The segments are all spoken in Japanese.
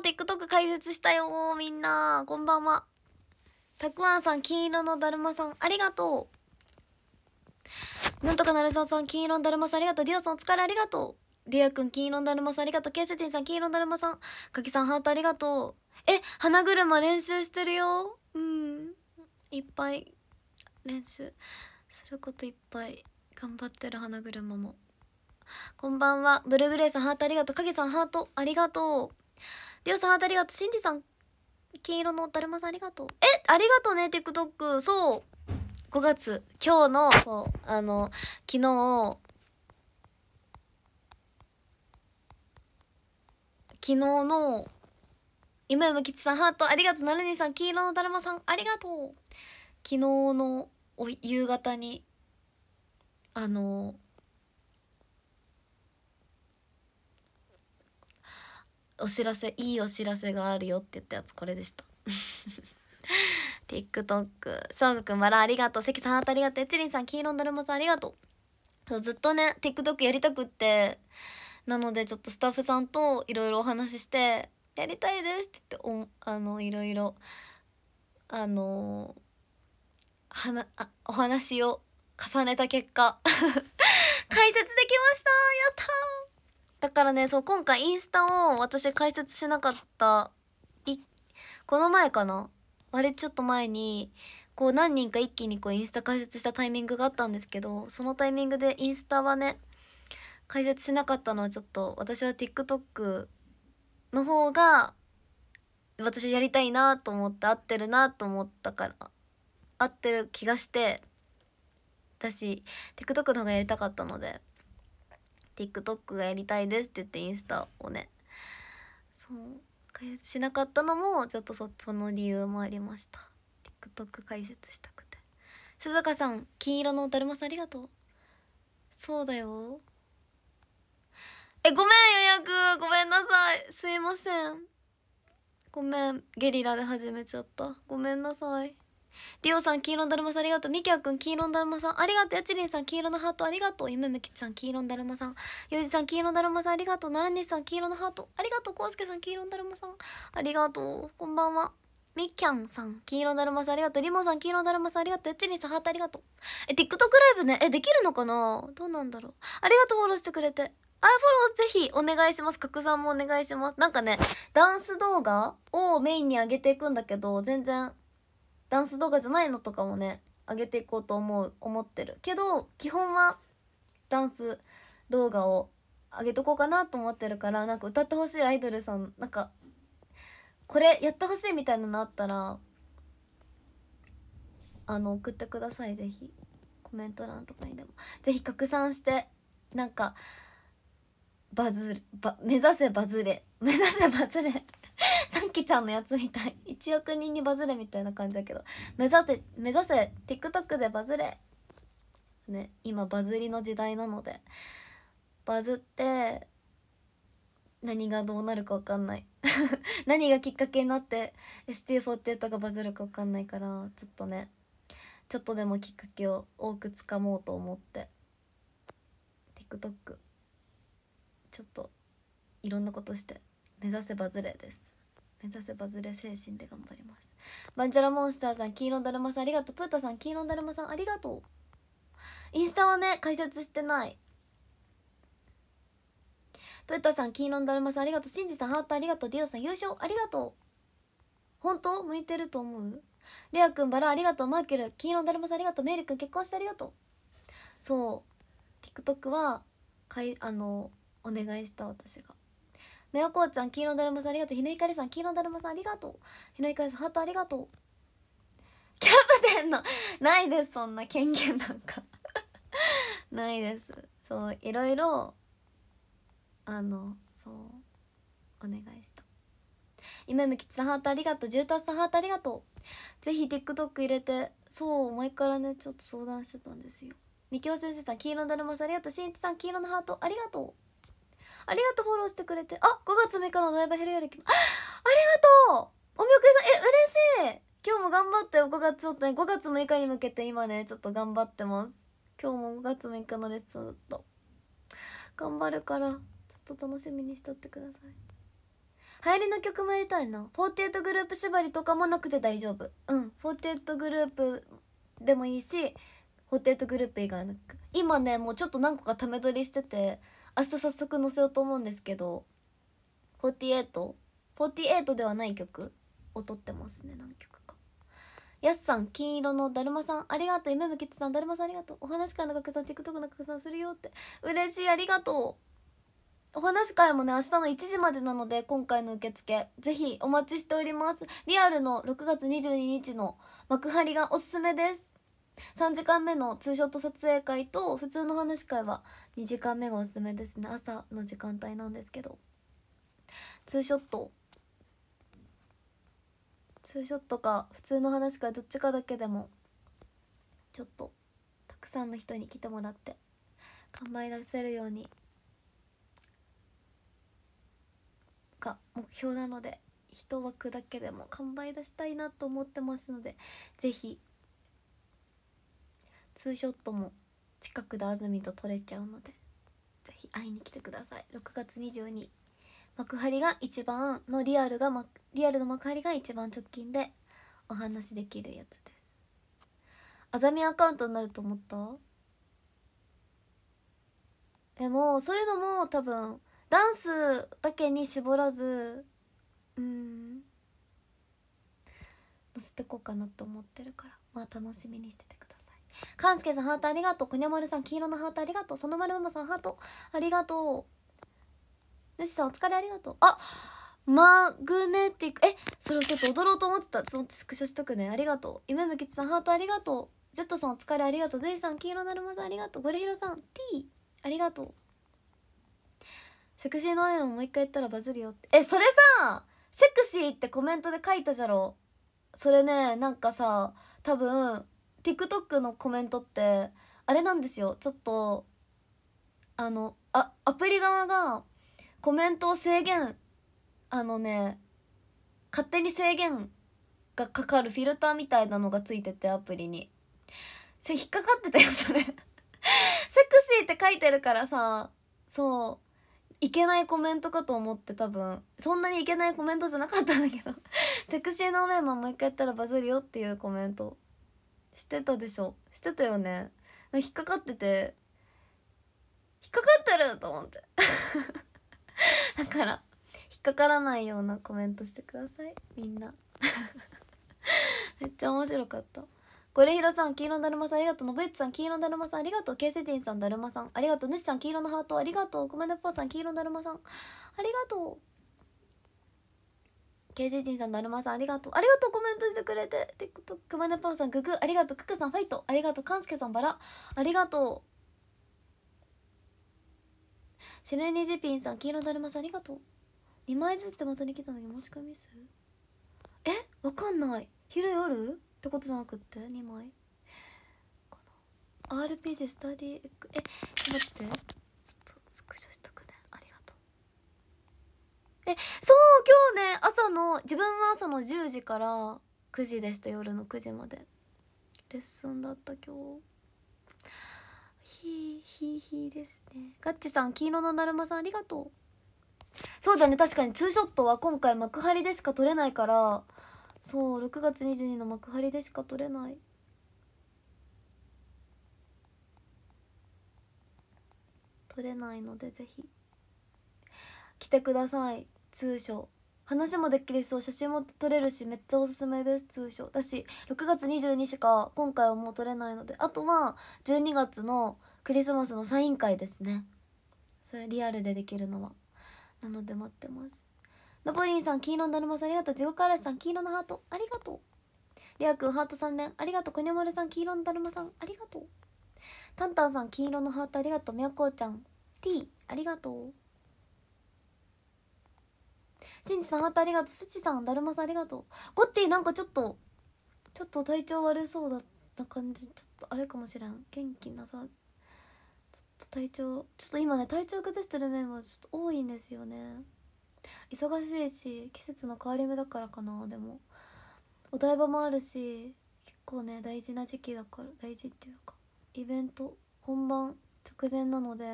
とう !TikTok 解説したよみんなこんばんは。たくあんさん、金色のだるまさん、ありがとう。なんとかなるさんさん、金色のだるまさん、ありがとう。ディオさん、お疲れありがとう。リアくん、金色のだるまさん、ありがとう。ケイセテンさん、金色のだるまさん。かきさん、ハートありがとう。え、花車練習してるよ。うん。いっぱい練習することいっぱい。頑張ってる花車も。こんばんは。ブルーグレイさん、ハートありがとう。影さん、ハートありがとう。ディオさん、ありがとう。シンジさん、金色のだるまさんありがとう。え、ありがとうね、TikTok。そう。5月、今日の、そう、あの、昨日、昨日の、今山吉さん、ハートありがとう。なるにさん、黄色のだるまさん、ありがとう。昨日のお夕方に、あの、お知らせいいお知らせがあるよって言ったやつこれでした。TikTok 翔吾くんバラありがとう。関さんハートありがとう。エチリンさん黄色のだるまさんありがとう。そうずっとね TikTok やりたくって。なのでちょっとスタッフさんといろいろお話しして「やりたいです」って言っておあのいろいろあのはなあお話を重ねた結果 解説できました。やったー。だからねそう今回インスタを私解説しなかったいこの前かな？あれちょっと前にこう何人か一気にこうインスタ解説したタイミングがあったんですけどそのタイミングでインスタはね解説しなかったのはちょっと私は TikTok の方が私やりたいなと思って合ってるなと思ったから合ってる気がして私 TikTok の方がやりたかったので。TikTok がやりたいですって言ってインスタをね。そう解説しなかったのもちょっとそその理由もありました。TikTok 解説したくて。鈴鹿さん金色のだるまさんありがとう。そうだよ。えごめん予約。ごめんなさい。すいません。ごめんゲリラで始めちゃった。ごめんなさい。リオさん、黄色のだるまさんありがとう。ミキヤくん、黄色のだるまさんありがとう。やちりんさん、黄色のハートありがとう。ゆめめきちさん、黄色のだるまさん。ゆうじさん、黄色のだるまさんありがとう。ならにさん、黄色のハートありがとう。こうすけさん、黄色のだるまさんありがとう。こんばんは。みきゃんさん、黄色のだるまさんありがとう。リモさん、黄色のだるまさんありがとう。やちりんさん、ハートありがとう。え、TikTok ライブね、え、できるのかな？どうなんだろう。ありがとう、フォローしてくれて。あ、フォローぜひお願いします。拡散もお願いします。なんかね、ダンス動画をメインに上げていくんだけど、全然ダンス動画じゃないのとかもね上げていこうと思う思ってる。けど基本はダンス動画を上げとこうかなと思ってるからなんか歌ってほしいアイドルさんなんかこれやってほしいみたいなのあったらあの送ってください。ぜひ。コメント欄とかにでも。ぜひ拡散してなんかバズるバ目指せバズれ。目指せバズれ。きちゃんのやつみたい。1億人にバズれみたいな感じだけど。目指せ目指せ。TikTok でバズれ。ね今バズりの時代なので。バズって何がどうなるか分かんない。何がきっかけになって ST48 がバズるか分かんないからちょっとねちょっとでもきっかけを多くつかもうと思って。TikTok ちょっといろんなことして目指せバズれです。目指せバズれ精神で頑張ります。バンチャラモンスターさん黄色だるまさんありがとう。プータさん黄色だるまさんありがとう。インスタはね解説してない。プータさん黄色だるまさんありがとう。シンジさんハートありがとう。ディオさん優勝ありがとう。本当向いてると思う？レアくんバラありがとう。マーケル黄色だるまさんありがとう。メイリくん結婚してありがとう。そう。TikTok はかいあのお願いした私が。めおこうちゃん黄色だるまさんありがとう。ひのひかりさん黄色だるまさんありがとう。ひのひかりさんハートありがとう。キャプテンのないですそんな権限なんか。ないです。そういろいろあのそうお願いした。今むきつさんハートありがとう。ジュータスさんハートありがとう。ぜひ TikTok 入れてそう前からねちょっと相談してたんですよ。みきお先生さん黄色のだるまさんありがとう。しんいちさん黄色のハートありがとう。ありがとうフォローしてくれて。あ5月6日のライブヘルよりありがとう。おみおくりさんえ嬉しい。今日も頑張って5月ちょっとね5月6日に向けて今ねちょっと頑張ってます。今日も5月6日のレッスンと。頑張るからちょっと楽しみにしとってください。流行りの曲もやりたいな48グループ縛りとかもなくて大丈夫。うん48グループでもいいし48グループ以外の今ねもうちょっと何個かため撮りしてて明日早速載せようと思うんですけど 48?48 ではない曲を撮ってますね何曲か。やすさん金色のだるまさんありがとう。夢むきつさんだるまさんありがとう。お話会の拡散 TikTok の拡散するよって。嬉しいありがとう。お話会もね明日の1時までなので今回の受付ぜひお待ちしております。リアルの6月22日の幕張がおすすめです。3時間目のツーショット撮影会と普通の話会は2時間目がおすすめですね。朝の時間帯なんですけど。ツーショット。ツーショットか普通の話かどっちかだけでもちょっとたくさんの人に来てもらって完売出せるようにが目標なので一枠だけでも完売出したいなと思ってますので是非ツーショットも近くで安住と撮れちゃうので是非会いに来てください。6月22幕張が一番のリアルが、ま、リアルの幕張が一番直近でお話できるやつです。あざみアカウントになると思った？でもそういうのも多分ダンスだけに絞らずうん。載せてこうかなと思ってるからまあ楽しみにしててください。かんすけさんハートありがとう。こにゃまるさん黄色のハートありがとう。そのまるママさんハートありがとう。主さんお疲れありがとう。あマグネティック。えそれをちょっと踊ろうと思ってた。ちょっとスクショしとくね。ありがとう。夢むきつさんハートありがとう。ジェットさんお疲れありがとう。ゼイさん黄色だるまさんありがとう。ゴリヒロさん P ありがとう。セクシーの絵ももう一回言ったらバズるよって。えそれさセクシーってコメントで書いたじゃろ。それねなんかさ多分 TikTok のコメントってあれなんですよ。ちょっとあのあアプリ側がコメントを制限あのね勝手に制限がかかるフィルターみたいなのがついててアプリに。それ引っかかってたよそれ。セクシーって書いてるからさそういけないコメントかと思って多分。そんなにいけないコメントじゃなかったんだけど。セクシーのメンマもう一回やったらバズるよっていうコメント。してたでしょ？してたよね。引っかかってて。引っかかってると思って。だから引っかからないようなコメントしてください。みんな。めっちゃ面白かった。ゴレヒロさん黄色のだるまさんありがとう。のぶいつさん黄色のだるまさんありがとう。ケイセティンさんだるまさんありがとう。ぬしさん黄色のハート。ありがとう。ごめんねパパさん黄色のだるまさん。ありがとう。ケイセティンさんだるまさんありがとう。ありがとうコメントしてくれて。TikTok くまねパパさんググありがとう。ククさんファイトありがとうカンスケさんバラ。ありがとう。シレニジピンさん黄色だるまさんありがとう。2枚ずつ手元に来たんだけどもしかミス？え？わかんない。昼夜？ってことじゃなくって2枚。かな RP でスタディえちょっと待ってちょっとスクショしとくねありがとうえそう今日ね朝の自分は朝の10時から9時でした夜の9時まで。レッスンだった今日。ひーひーひーですね。ガッチさん黄色のだるまさんありがとう。そうだね確かにツーショットは今回幕張でしか撮れないからそう6月22の幕張でしか撮れない。撮れないのでぜひ。来てください。通称。話もできるしそう写真も撮れるしめっちゃおすすめです通称。だし6月22しか今回はもう撮れないので。あとは12月のクリスマスのサイン会ですね。それリアルでできるのは。なので待ってます。ナポリンさん黄色のだるまさんありがとう。地獄嵐さん黄色のハート。ありがとうリアくんハート3連ありがとう。こにゃまるさん黄色のだるまさんありがとう。タンタンさん黄色のハートありがとう。みやこうちゃん T ありがとう。しんじさんハートありがとう。すちさんだるまさんありがとう。ゴッティなんかちょっとちょっと体調悪そうだった感じ。ちょっとあれかもしれん。元気なさ。ちょっと体調ちょっと今ね体調崩してる面はちょっと多いんですよね。忙しいし季節の変わり目だからかなでも。お台場もあるし結構ね大事な時期だから大事っていうかイベント本番直前なので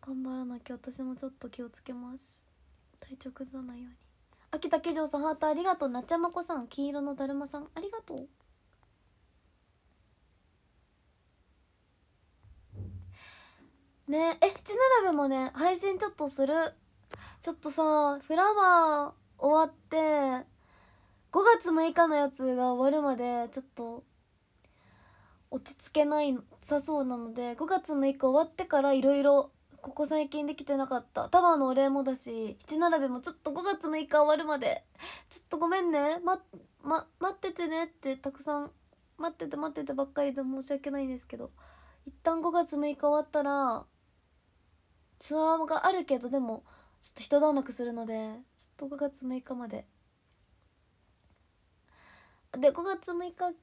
頑張らなきゃ。私もちょっと気をつけます。体調崩さないように。秋田家城さんハートありがとう。なっちゃまこさん黄色のだるまさんありがとう。ねええ七並べもね配信ちょっとする。ちょっとさフラワー終わって5月6日のやつが終わるまでちょっと落ち着けないさそうなので5月6日終わってからいろいろここ最近できてなかった。タワーのお礼もだし七並べもちょっと5月6日終わるまで。ちょっとごめんね。ま、ま、待っててねってたくさん待ってて待っててばっかりで申し訳ないんですけど。一旦5月6日終わったらツアーがあるけどでもちょっと一段落するのでちょっと5月6日まで。で5月6日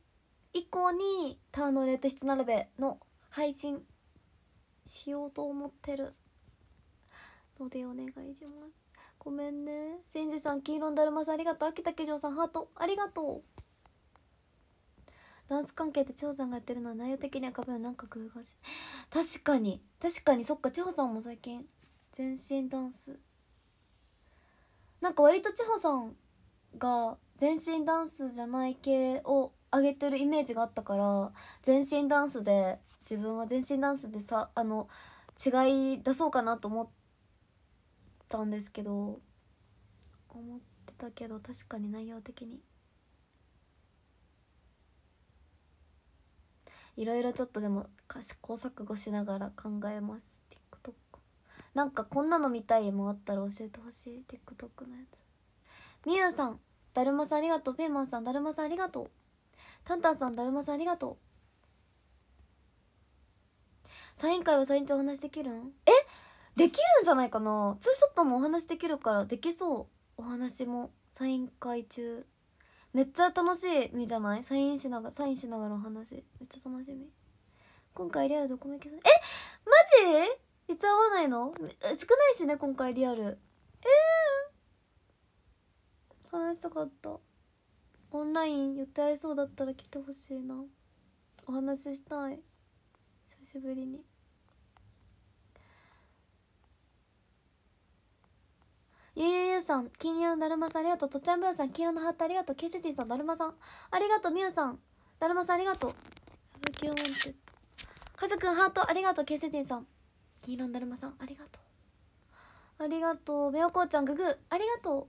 以降にターのレーテ質並べの配信しようと思ってる。のでお願いします。ごめんね。しんじさん黄色んだるまさんありがとう。秋田家城さんハート。ありがとう。ダンス関係って千穂さんがやってるのは内容的にはかぶるなんか工夫がし確かに。確かに。そっか。千穂さんも最近全身ダンス。なんか割と千穂さんが全身ダンスじゃない系を上げてるイメージがあったから全身ダンスで自分は全身ダンスでさあの違い出そうかなと思ったんですけど思ってたけど確かに内容的に。いろいろちょっとでも試行錯誤しながら考えます。TikTok なんかこんなの見たいもあったら教えてほしい。TikTok のやつ。みゆさんだるまさんありがとう。ペーマンさんだるまさんありがとう。タンタンさんだるまさんありがとう。サイン会はサイン帳お話できるん？え？できるんじゃないかな。ツーショットもお話できるからできそう。お話もサイン会中。めっちゃ楽しみじゃない？サインしながらサインしながらお話。めっちゃ楽しみ。今回リアルどこも行けない？え？マジ？いつ会わないの？少ないしね今回リアル。えー、話したかった。オンライン予定合いそうだったら来てほしいな。お話ししたい。久しぶりにゆうゆうゆうさん、金色のだるまさんありがとう。とっちゃんぶーさん、黄色のハートありがとう。ケセティさん、だるまさん。ありがとう。みゆさん、だるまさんありがとう。ラブキューワンテッド。カズくん、ハートありがとう。ケセティさん。黄色のだるまさん、ありがとう。ありがとう。みおこうちゃん、ググありがとう。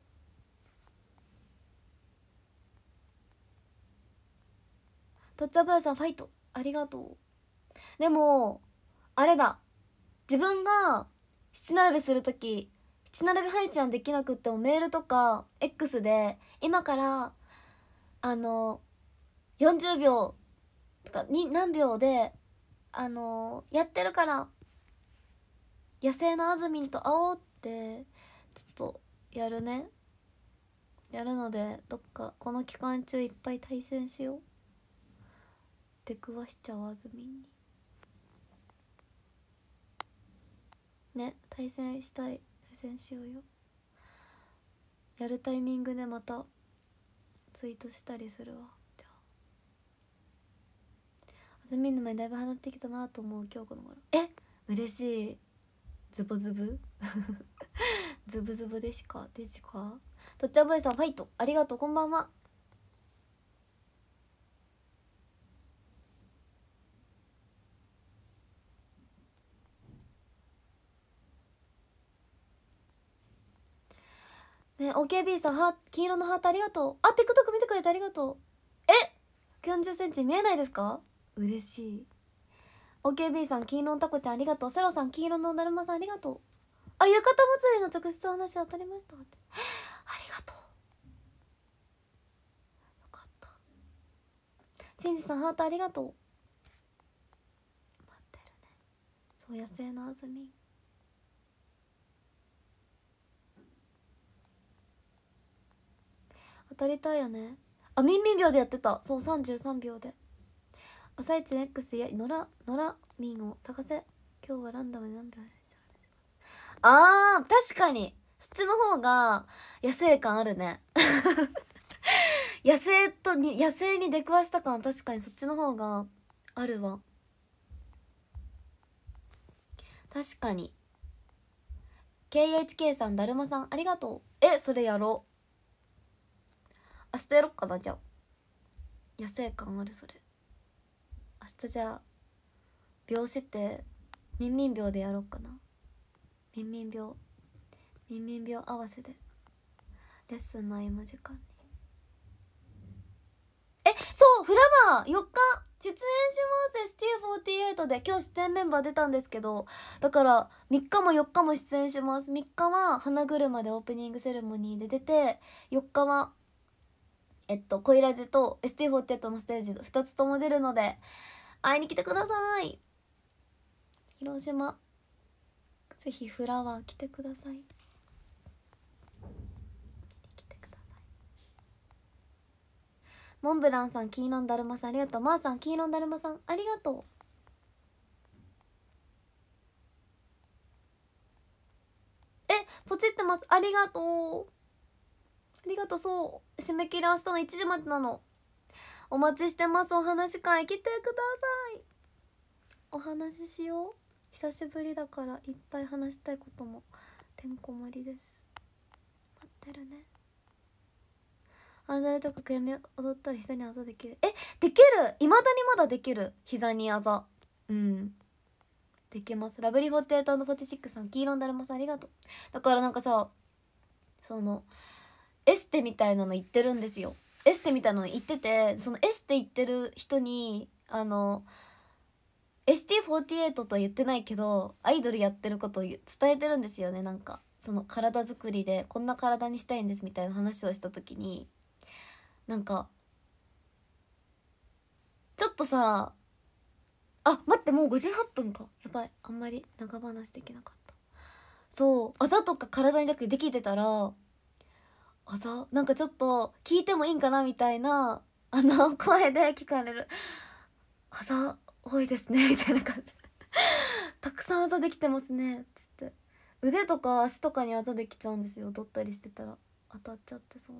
とっちゃんぶーさん、ファイト。ありがとう。でも、あれだ。自分が七並べするとき、七並べ配置はできなくってもメールとか X で今からあの40秒とかに何秒であのやってるから野生のあずみんと会おうってちょっとやるね。やるのでどっかこの期間中いっぱい対戦しよう。出くわしちゃうあずみんに。ね対戦したい。対戦しようよ。やるタイミングでまたツイートしたりするわ。じゃあ。あずみんの前だいぶ離ってきたなと思う。今日この頃。え？嬉しい。ズボズブ ズブズブでしか？でしか？とっちゃんぼいさんファイト。ありがとう。こんばんは。ね OKB さんは黄色のハートありがとう。あ TikTok 見てくれてありがとう。え1 4 0センチ見えないですか？嬉しい。OKB さん黄色のタコちゃんありがとう。セロさん黄色のだるまさんありがとう。あ浴衣祭りの直接お話当たりました。ってありがとう。よかった。しんじさんハートありがとう。待ってるね。そう野生のあずみん当たりたいよね。あミンミン秒でやってた。そう33秒で。朝一の X や野良野良ミンを探せ。今日はランダムで何秒あー 確かに。そっちの方が野生感あるね。野生とに野生に出くわした感確かに。そっちの方があるわ。確かに。KHK さんだるまさんありがとう。えそれやろう。明日やろっかなじゃあ。野生感あるそれ。明日じゃあ病死ってみんみん病でやろうかな。みんみん病。みんみん病合わせで。レッスンの合間時間に。えそうフラワー！4日！出演します！ST48 で今日出演メンバー出たんですけど。だから3日も4日も出演します。3日は花車でオープニングセレモニーで出て4日はえっと恋ラジと ST48 のステージ2つとも出るので会いに来てください。広島。ぜひフラワー来てください。モンブランさんキーノンだるまさんありがとう。マーさんキーノンだるまさんありがとう。えポチってます。ありがとう。ありがとう。そう締め切り明日の1時までなの。お待ちしてます。お話会来てください。お話ししよう。久しぶりだからいっぱい話したいこともてんこ盛りです。待ってるね。あなるとかくやみ踊ったら膝にあざできる。えできる。いまだにまだできる。膝にあざ。うん。できます。ラブリー 48&46 さん黄色んだるまさんありがとう。だからなんかさそのエステみたいなの言ってるんですよ。エステみたいなの言っててそのエステ行ってる人にあの ST48 とは言ってないけどアイドルやってることを伝えてるんですよねなんか。その体作りでこんな体にしたいんですみたいな話をした時になんかちょっとさあ待ってもう58分か。やばい。あんまり長話できなかった。そう。あざとか体にだけできてたらあざなんかちょっと聞いてもいいんかなみたいなあの声で聞かれる。あざ多いですね。みたいな感じ。たくさんあざできてますね。つって。腕とか足とかにあざできちゃうんですよ。踊ったりしてたら。当たっちゃってそう。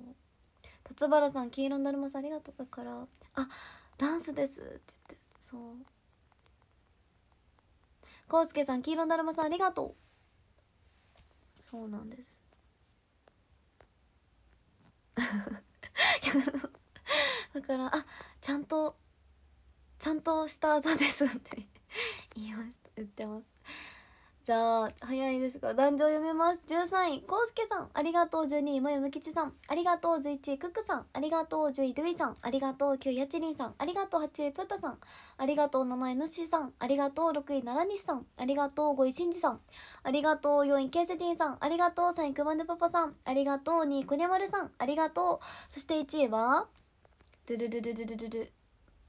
辰原さん黄色になるます。ありがとう。だからあダンスです。って言って。そう。こうすけさん黄色になるます。ありがとう。そうなんです。だからあちゃんとちゃんとしたあざですって言いました言ってます。じゃあ早いですが壇上読めます。13位こうすけさん。ありがとう12位もゆむきちさん。ありがとう11位くくさん。ありがとう10位ドゥイさん。ありがとう9位やちりんさん。ありがとう8位ぷたさん。ありがとう7位ぬしーさん。ありがとう6位ならにしさん。ありがとう5位しんじさん。ありがとう4位ケーセティンさん。ありがとう3位くまねパパさん。ありがとう2位くにゃまるさん。ありがとう。そして1位はドゥルルルルルルル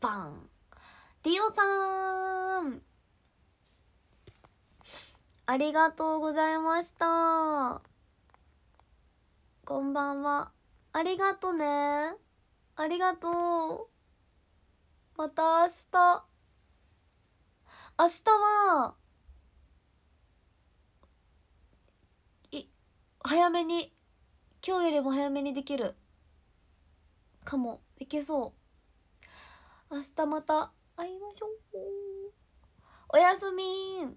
バン。ディオさん。ありがとうございました。こんばんは。ありがとね。ありがとう。また明日。明日はい早めに今日よりも早めにできる。かも。できそう。明日また会いましょう。おやすみ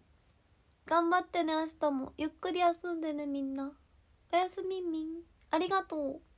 頑張ってね明日も。ゆっくり休んでねみんな。おやすみみん。ありがとう。